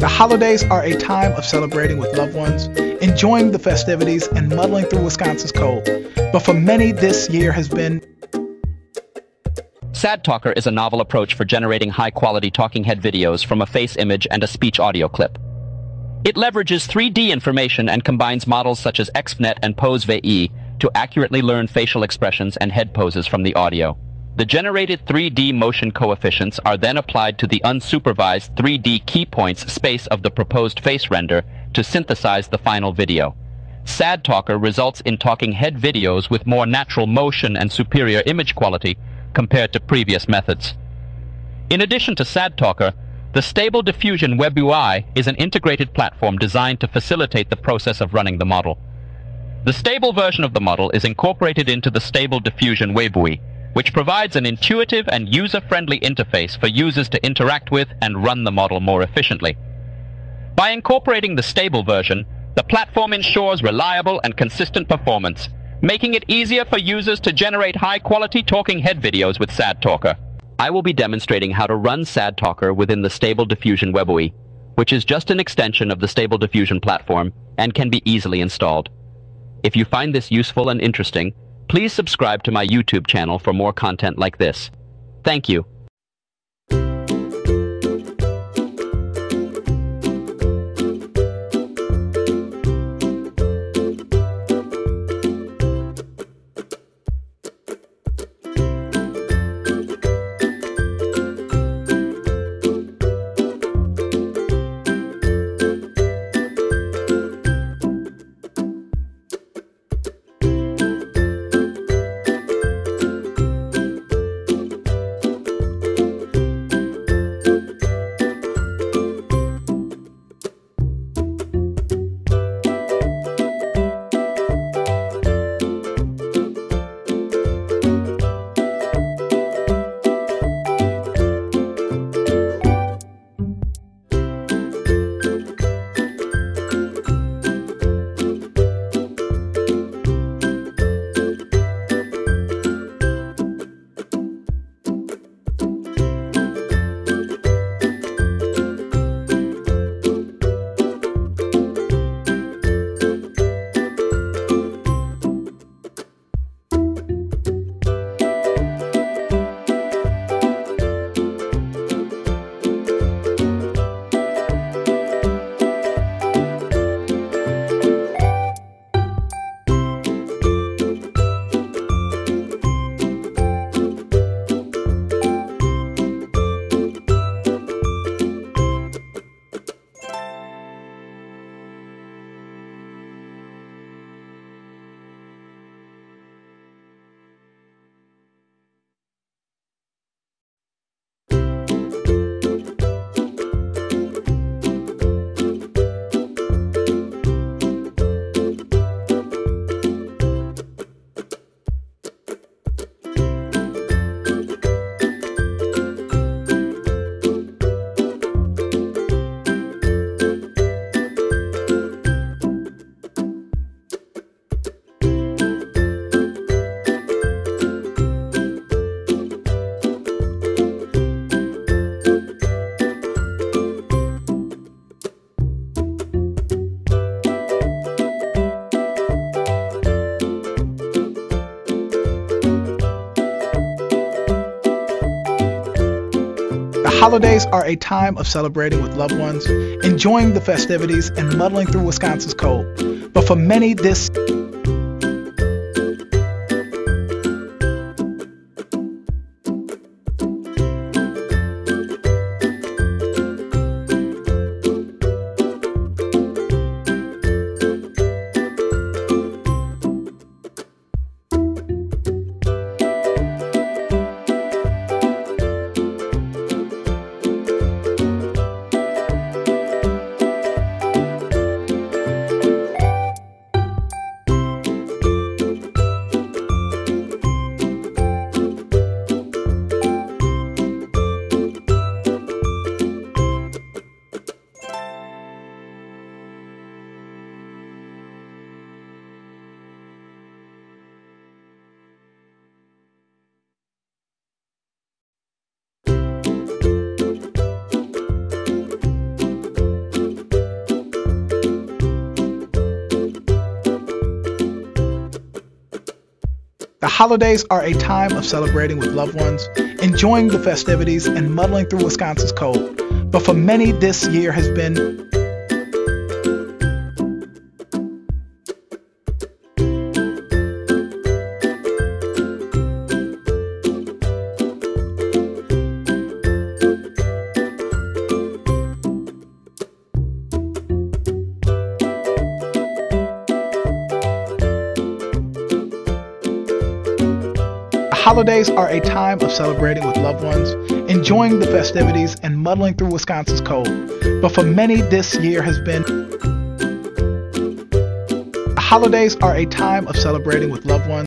The holidays are a time of celebrating with loved ones, enjoying the festivities, and muddling through Wisconsin's cold. But for many, this year has been SadTalker is a novel approach for generating high-quality talking head videos from a face image and a speech audio clip. It leverages 3D information and combines models such as ExpNet and PoseVAE to accurately learn facial expressions and head poses from the audio. The generated 3D motion coefficients are then applied to the unsupervised 3D key points space of the proposed face render to synthesize the final video. SadTalker results in talking head videos with more natural motion and superior image quality compared to previous methods. In addition to SadTalker, the Stable Diffusion Web UI is an integrated platform designed to facilitate the process of running the model. The stable version of the model is incorporated into the Stable Diffusion WebUI, which provides an intuitive and user-friendly interface for users to interact with and run the model more efficiently. By incorporating the stable version, the platform ensures reliable and consistent performance, making it easier for users to generate high-quality talking head videos with SadTalker. I will be demonstrating how to run SadTalker within the Stable Diffusion WebUI, which is just an extension of the Stable Diffusion platform and can be easily installed. If you find this useful and interesting, please subscribe to my YouTube channel for more content like this. Thank you. Holidays are a time of celebrating with loved ones, enjoying the festivities, and muddling through Wisconsin's cold. But for many, this holidays are a time of celebrating with loved ones, enjoying the festivities, and muddling through Wisconsin's cold. But for many, this year has been holidays are a time of celebrating with loved ones, enjoying the festivities, and muddling through Wisconsin's cold. But for many, this year has been. Holidays are a time of celebrating with loved ones,